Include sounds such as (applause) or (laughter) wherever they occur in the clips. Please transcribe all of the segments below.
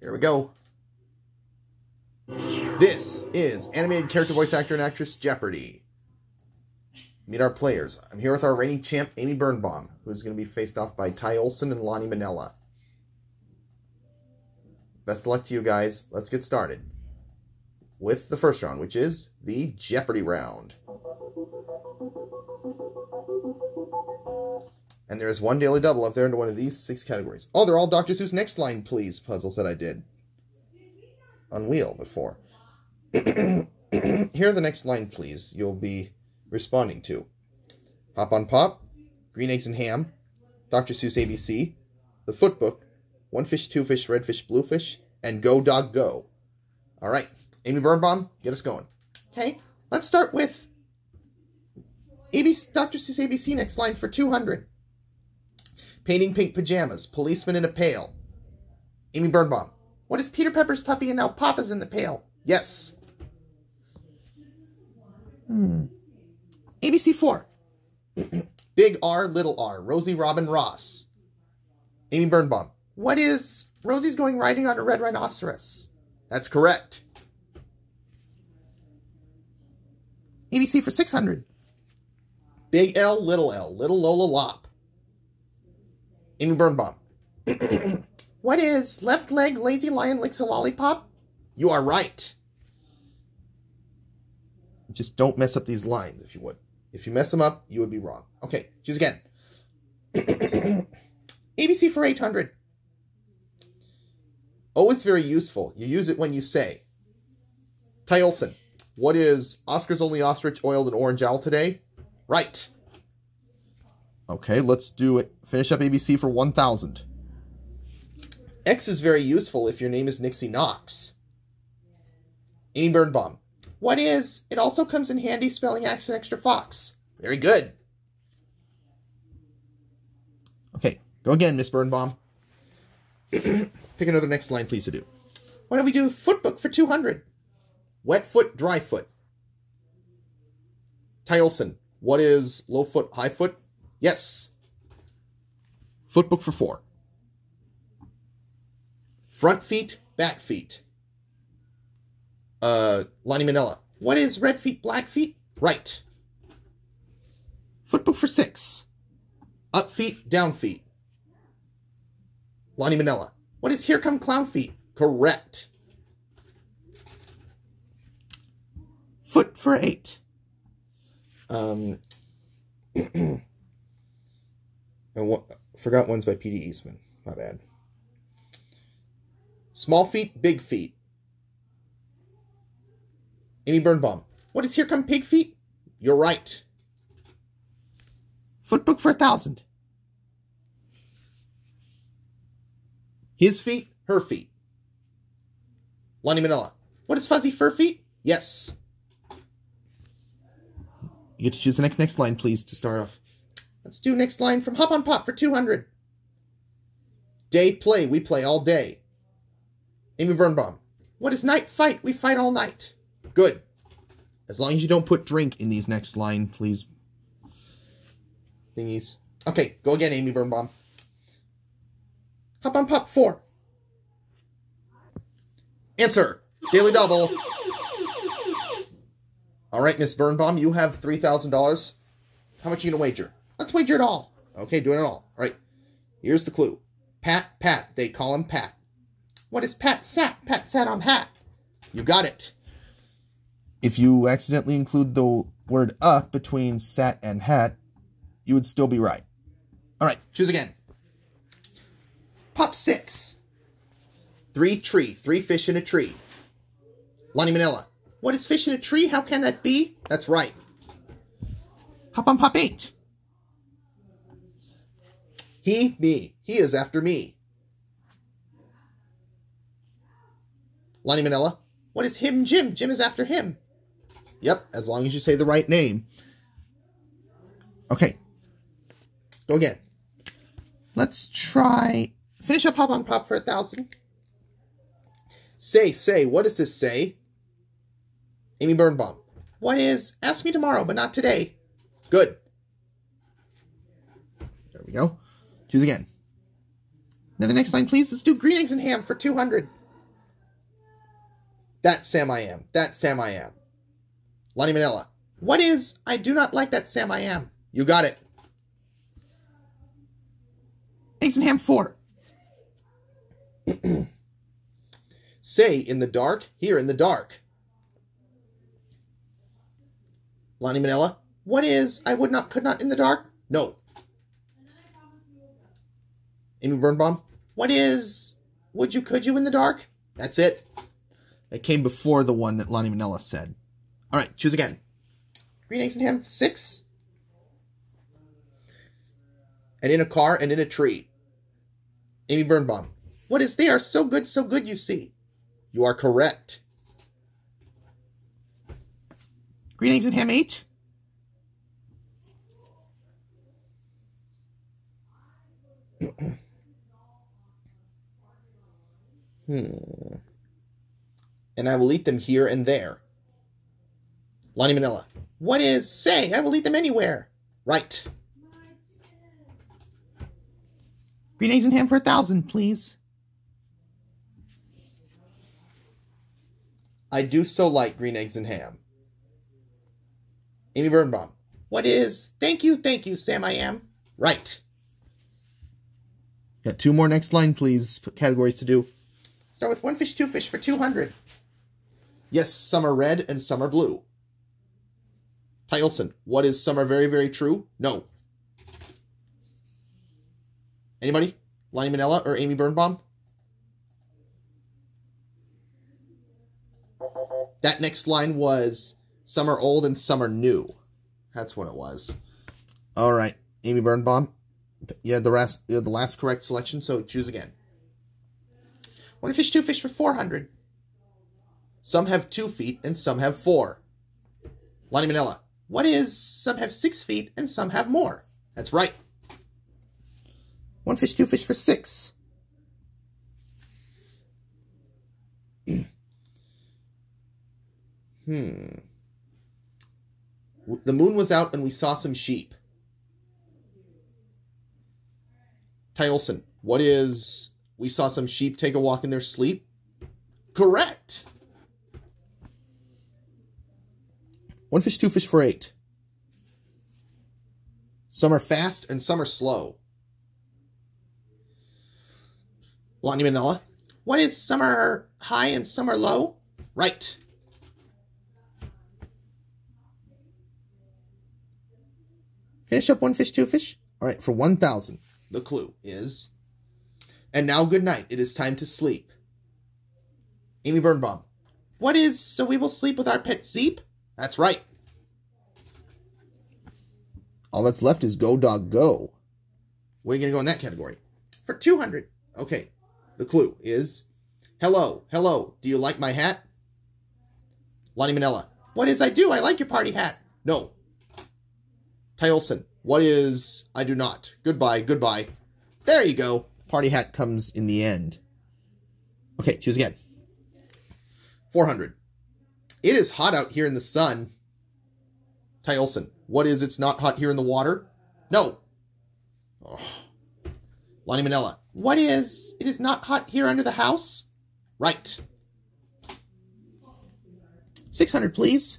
Here we go. This is animated character voice actor and actress Jeopardy! Meet our players. I'm here with our reigning champ, Amy Birnbaum, who's going to be faced off by Ty Olsson and Lani Minella. Best of luck to you guys. Let's get started with the first round, which is the Jeopardy round. And there is one daily double up there into one of these six categories. Oh, they're all Dr. Seuss next line, please, puzzles that I did on wheel before. (clears throat) Here are the next line, please, you'll be responding to. Hop on Pop, Green Eggs and Ham, Dr. Seuss ABC, The Footbook, One Fish, Two Fish, Red Fish, Blue Fish, and Go Dog Go. All right, Amy Birnbaum, get us going. Okay, let's start with ABC, Dr. Seuss ABC next line for 200. Painting pink pajamas, policeman in a pail. Amy Birnbaum. What is Peter Pepper's puppy and now Papa's in the pail? Yes. Hmm. ABC 4. (clears throat) Big R, little r. Rosie Robin Ross. Amy Birnbaum. What is Rosie's going riding on a red rhinoceros? That's correct. ABC for 600. Big L, little L. Little Lola Lop. Amy Birnbaum. (clears throat) what is left leg lazy lion licks a lollipop? You are right. Just don't mess up these lines, if you would. If you mess them up, you would be wrong. Okay, choose again. (clears throat) ABC for 800. O is very useful. You use it when you say. Ty Olsson. What is Oscar's only ostrich oiled in orange owl today? Right. Okay, let's do it. Finish up ABC for 1,000. X is very useful if your name is Nixie Knox. Amy Birnbaum. What is? It also comes in handy spelling X and extra fox. Very good. Okay, go again, Miss Birnbaum. (clears throat) Pick another next line, please, to do. Why don't we do footbook for 200? Wet foot, dry foot. Ty Olsson. What is low foot, high foot? Yes. Footbook for four. Front feet, back feet. Uh, Lani Minella. What is red feet, black feet? Right. Footbook for six. Up feet, down feet. Lani Minella. What is here come clown feet? Correct. Foot for eight. Um, (clears throat) I forgot one's by P.D. Eastman. My bad. Small feet, big feet. Amy Birnbaum. What is Here Come Pig Feet? You're right. Footbook for a thousand. His feet, her feet. Lani Minella. What is Fuzzy Fur Feet? Yes. You get to choose the next next line, please, to start off. Let's do next line from Hop on Pop for 200. Day play, we play all day. Amy Birnbaum. What is night fight? We fight all night. Good. As long as you don't put drink in these next line, please. Thingies. Okay, go again, Amy Birnbaum. Hop on Pop 4. Answer. Daily double. All right, Miss Birnbaum, you have $3,000. How much are you going to wager? Let's wager it all. Okay, doing it all. All right. Here's the clue. Pat, Pat. They call him Pat. What is Pat sat? Pat sat on hat. You got it. If you accidentally include the word up between sat and hat, you would still be right. All right, choose again. Pop six. Three tree. Three fish in a tree. Lani Minella. What is fish in a tree? How can that be? That's right. Hop on Pop 8. He, me. He is after me. Lani Minella. What is him, Jim? Jim is after him. Yep, as long as you say the right name. Okay. Go again. Let's try... Finish up Hop on Pop for a thousand. Say, say. What does this say? Amy Birnbaum. What is ask me tomorrow, but not today? Good. There we go. Choose again. Now the next line, please. Let's do green eggs and ham for 200. That Sam I am. That Sam I am. Lani Minella. What is? I do not like that Sam I am. You got it. Eggs and ham four. (clears throat) Say in the dark, here in the dark. Lani Minella. What is? I would not, could not in the dark? No. Amy Birnbaum. What is? Would you, could you in the dark? That's it. It came before the one that Lani Minella said. All right, choose again. Green eggs and ham six. And in a car and in a tree. Amy Birnbaum. What is they are so good, so good you see. You are correct. Green eggs and ham eight. (clears throat) hmm. And I will eat them here and there. Lani Minella. What is say? I will eat them anywhere. Right. Green eggs and ham for a thousand, please. I do so like green eggs and ham. Amy Birnbaum. What is? Thank you, thank you, Sam I am. Right. Got two more next line, please. Categories to do. Start with one fish, two fish for 200. Yes, some are red and some are blue. Ty Olsson. What is some are very, very true? No. Anybody? Lani Minella or Amy Birnbaum? That next line was some are old and some are new. That's what it was. All right, Amy Birnbaum. You had the you had the last correct selection, so choose again. One fish, two fish for 400. Some have two feet and some have four. Lani Minella. What is some have six feet and some have more? That's right. One fish, two fish for six. (clears throat) hmm. The moon was out and we saw some sheep. Ty Olsson, what is we saw some sheep take a walk in their sleep? Correct. One fish, two fish for eight. Some are fast and some are slow. Lani Minella. What is some are high and some are low? Right. Finish up one fish, two fish. All right, for 1,000. The clue is, and now good night. It is time to sleep. Amy Birnbaum. What is, so we will sleep with our pet Zeep? That's right. All that's left is Go Dog Go. Where are you going to go in that category? For 200. Okay. The clue is, hello, hello, do you like my hat? Lani Minella. What is I do? I like your party hat. No. Ty Olsson. What is I do not? Goodbye, goodbye. There you go. Party hat comes in the end. Okay, choose again. 400. It is hot out here in the sun. Ty Olsson. What is it's not hot here in the water? No. Oh. Lani Minella. What is it is not hot here under the house? Right. 600, please.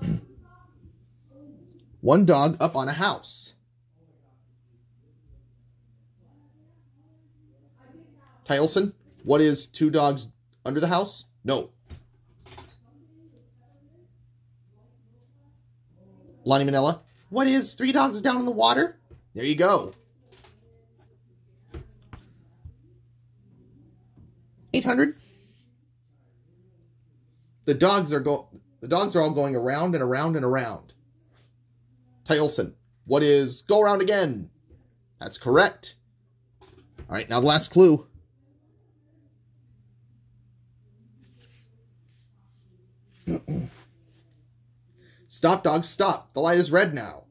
(clears throat) One dog up on a house. Ty Olsson, what is two dogs under the house? No. Lani Minella, what is three dogs down in the water? There you go. 800. The dogs are go the dogs are all going around and around and around. Ty Olsson, what is go around again? That's correct. All right, now the last clue. Stop, dogs, stop. The light is red now.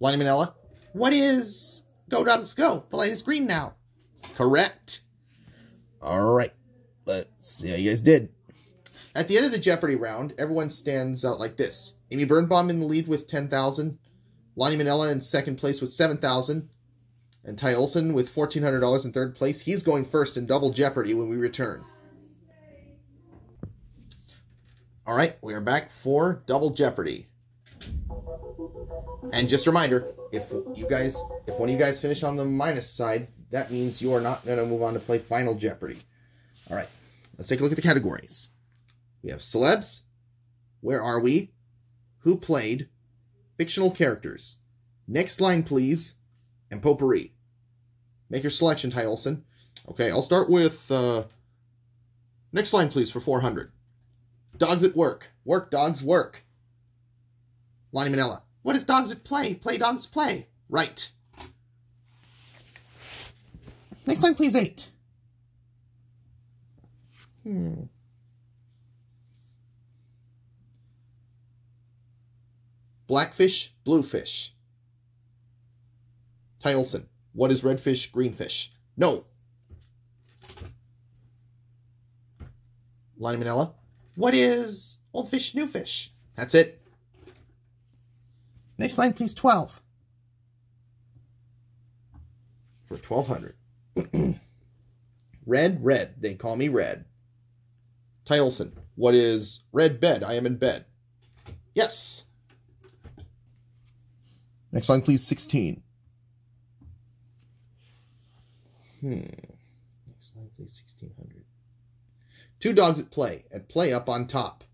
Lani Minella, what is Go, dogs, go. The light is green now. Correct. All right. Let's see how you guys did. At the end of the Jeopardy round, everyone stands out like this. Amy Birnbaum in the lead with 10,000. Lani Minella in second place with 7,000. And Ty Olsson with $1,400 in third place. He's going first in Double Jeopardy when we return. All right, we are back for Double Jeopardy. And just a reminder, if you guys, if one of you guys finish on the minus side, that means you are not going to move on to play Final Jeopardy. All right, let's take a look at the categories. We have celebs, where are we, who played, fictional characters, next line please, and potpourri. Make your selection, Ty Olsson. Okay, I'll start with uh, next line please for 400. Dogs at work. Work, dogs, work. Lani Minella. What is dogs at play? Play dogs play. Right. Next line, please, eight. Hmm. Blackfish, bluefish. Ty Olsson. What is redfish, greenfish? No. Lani Minella. What is old fish, new fish? That's it. Next line, please, 12. For 1200 (clears throat) Red, red. They call me red. Ty Olsson. What is red bed? I am in bed. Yes. Next line, please, 16. Hmm. Next line, please, 1600. Two dogs at play. At play up on top.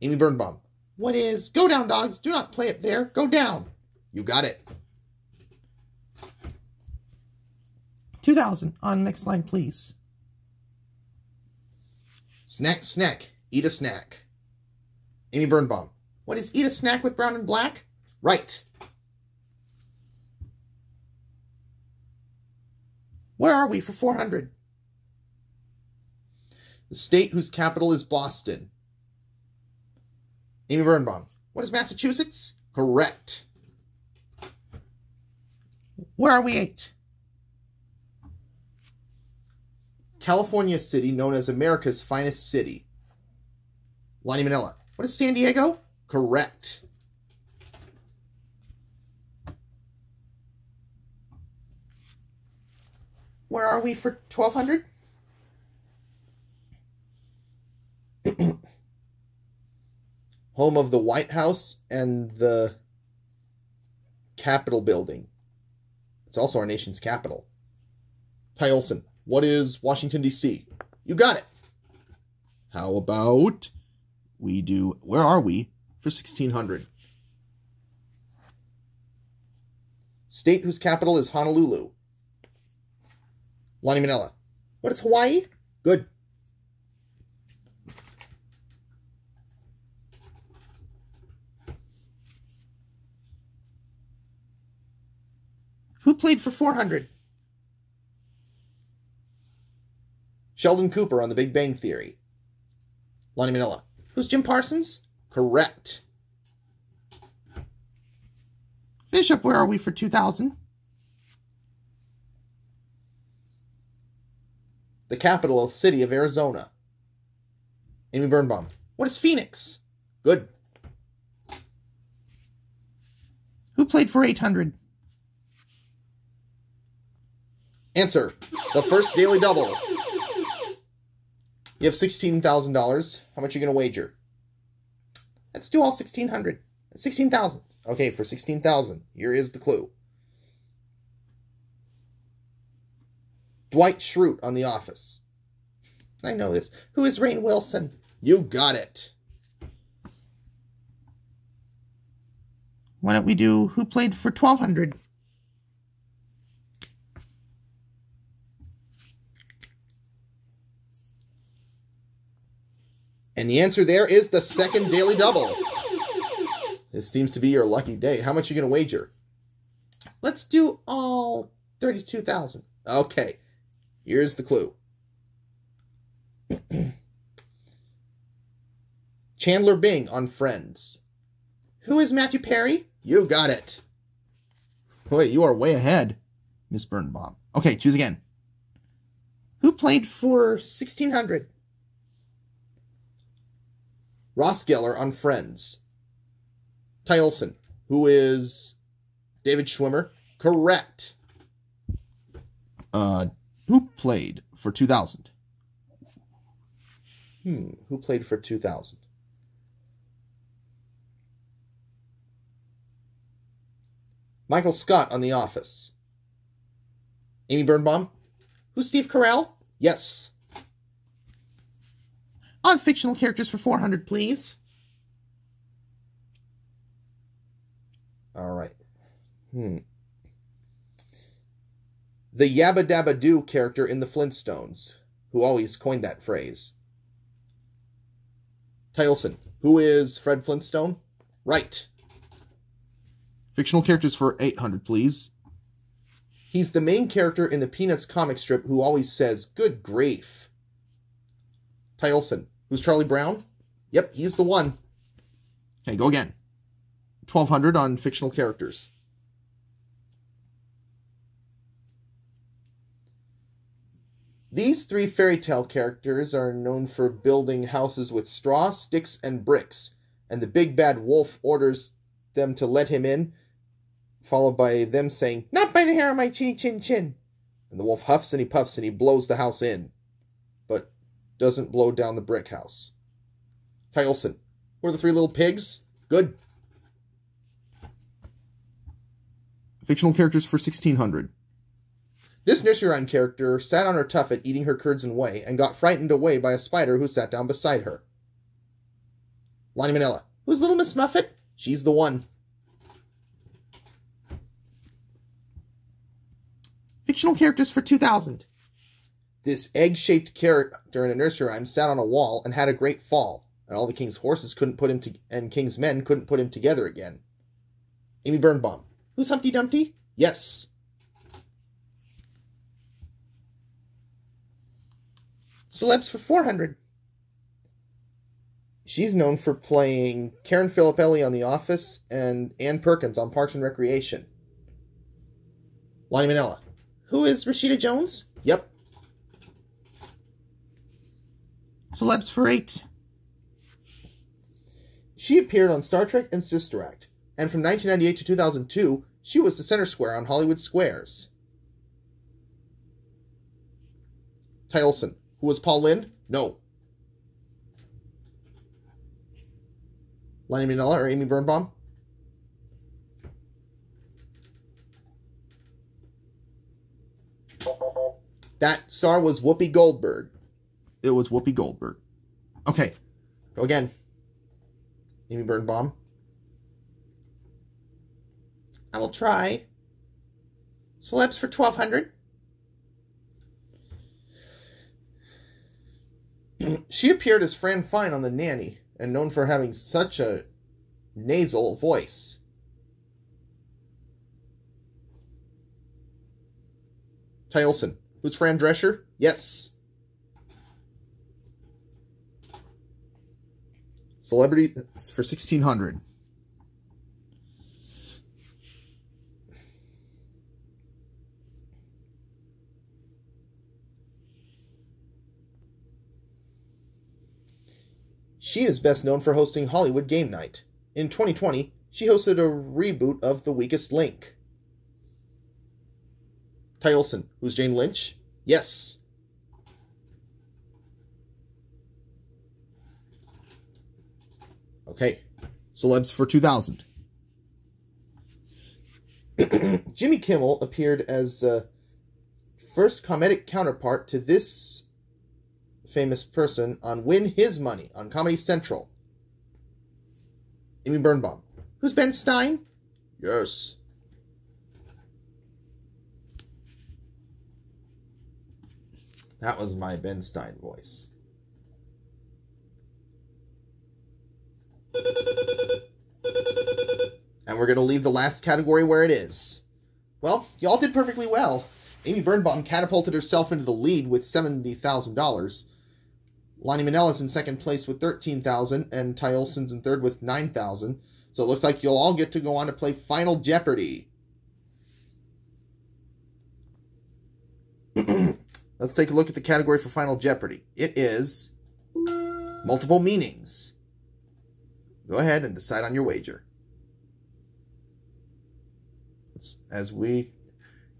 Amy Birnbaum. What is... Go down, dogs. Do not play it there. Go down. You got it. 2000 on next line, please. Snack, snack. Eat a snack. Amy Birnbaum. What is eat a snack with brown and black? Right. Where are we for 400? The state whose capital is Boston. Amy Birnbaum. What is Massachusetts? Correct. Where are we at? California city known as America's finest city. Lonnie Manella. What is San Diego? Correct. Where are we for 1200? (clears throat) Home of the White House and the Capitol building. It's also our nation's capital. Ty Olsson, what is Washington, D.C.? You got it. How about we do, where are we for 1600? State whose capital is Honolulu. Lani Minella. What is Hawaii? Good. Who played for 400? Sheldon Cooper on The Big Bang Theory. Lani Minella. Who's Jim Parsons? Correct. Bishop, where are we for 2000? The capital of the city of Arizona. Amy Birnbaum. What is Phoenix? Good. Who played for 800? Answer. The first daily double. You have $16,000. How much are you going to wager? Let's do all 1600 16,000. Okay, for 16,000. Here is the clue. Dwight Schrute on The Office. I know this. Who is Rainn Wilson? You got it. Why don't we do who played for 1200? And the answer there is the second daily double. This seems to be your lucky day. How much are you going to wager? Let's do all 32,000. Okay. Here's the clue. (clears throat) Chandler Bing on Friends. Who is Matthew Perry? You got it. Wait, you are way ahead, Miss Birnbaum. Okay, choose again. Who played for 1600? Ross Geller on Friends. Ty Olsson, who is David Schwimmer. Correct. Uh, who played for 2000? Hmm, who played for 2000? Michael Scott on The Office. Amy Birnbaum? Who's Steve Carell? Yes. On fictional characters for 400, please. All right. Hmm. The Yabba Dabba Doo character in the Flintstones, who always coined that phrase. Ty Olsson, who is Fred Flintstone? Right. Fictional characters for 800, please. He's the main character in the Peanuts comic strip who always says, Good grief. Ty Olsson, who's Charlie Brown? Yep, he's the one. Okay, go again. 1200 on fictional characters. These three fairy tale characters are known for building houses with straw, sticks, and bricks, and the big bad wolf orders them to let him in, followed by them saying, Not by the hair of my chinny chin chin. And the wolf huffs and he puffs and he blows the house in, doesn't blow down the brick house. Ty Olsson, who are the three little pigs? Good. Fictional characters for 1600. This nursery rhyme character sat on her tuffet eating her curds and whey and got frightened away by a spider who sat down beside her. Lani Minella. Who's little Miss Muffet? She's the one. Fictional characters for 2000. This egg-shaped character in a nursery rhyme sat on a wall and had a great fall, and all the king's horses couldn't put him to and king's men couldn't put him together again. Amy Birnbaum. Who's Humpty Dumpty? Yes. Celebs for 400. She's known for playing Karen Filippelli on The Office and Ann Perkins on Parks and Recreation. Lani Minella. Who is Rashida Jones? Yep. Celebs for 8. She appeared on Star Trek and Sister Act and from 1998 to 2002, she was the center square on Hollywood Squares. Ty Olsson, who was Paul Lynde? No. Lani Minella or Amy Birnbaum? That star was Whoopi Goldberg. It was Whoopi Goldberg. Okay, go again. Amy Birnbaum. I will try. Celebs for 1200 (clears throat) She appeared as Fran Fine on The Nanny, and known for having such a nasal voice. Ty Olsson. Who's Fran Drescher? Yes. Celebrity for 1600 She is best known for hosting Hollywood Game Night. In 2020, she hosted a reboot of The Weakest Link. Ty Olsson, who's Jane Lynch? Yes. Okay. Celebs for 2000. (clears throat) Jimmy Kimmel appeared as uh, first comedic counterpart to this famous person on Win His Money on Comedy Central. Amy Birnbaum. Who's Ben Stein? Yes. That was my Ben Stein voice. And we're going to leave the last category where it is. Well, y'all did perfectly well. Amy Birnbaum catapulted herself into the lead with $70,000. Lani Minella's in second place with 13,000 and Ty Olsson's in third with 9,000. So it looks like you'll all get to go on to play Final Jeopardy. (clears throat) Let's take a look at the category for Final Jeopardy. It is multiple meanings. Go ahead and decide on your wager. As we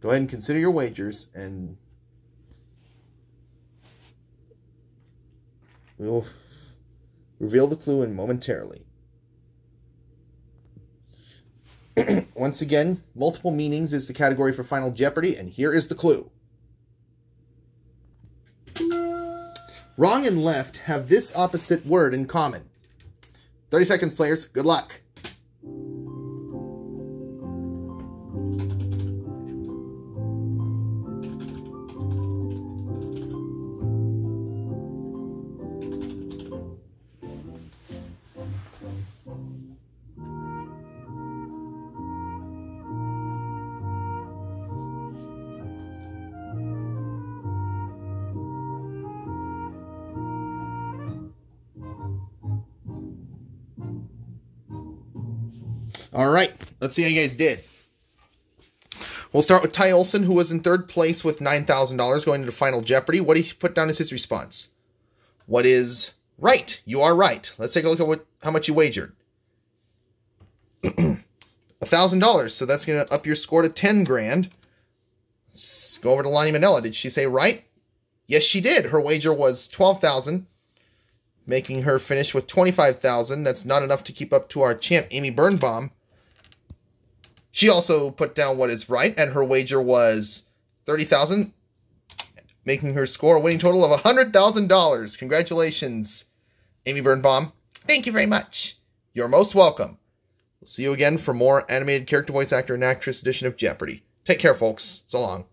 Go ahead and consider your wagers, and we'll reveal the clue in momentarily. (clears throat) Once again, multiple meanings is the category for Final Jeopardy, and here is the clue. Wrong and left have this opposite word in common. 30 seconds, players. Good luck. All right, let's see how you guys did. We'll start with Ty Olsson, who was in third place with $9,000 going into Final Jeopardy. What did he put down as his response? What is right? You are right. Let's take a look at what how much you wagered. (clears throat) $1,000, so that's going to up your score to 10 grand. Let's go over to Lani Minella. Did she say right? Yes, she did. Her wager was 12000 making her finish with 25000 That's not enough to keep up to our champ, Amy Birnbaum. She also put down what is right, and her wager was 30000 making her score a winning total of $100,000. Congratulations, Amy Birnbaum. Thank you very much. You're most welcome. We'll see you again for more animated character voice actor and actress edition of Jeopardy. Take care, folks. So long.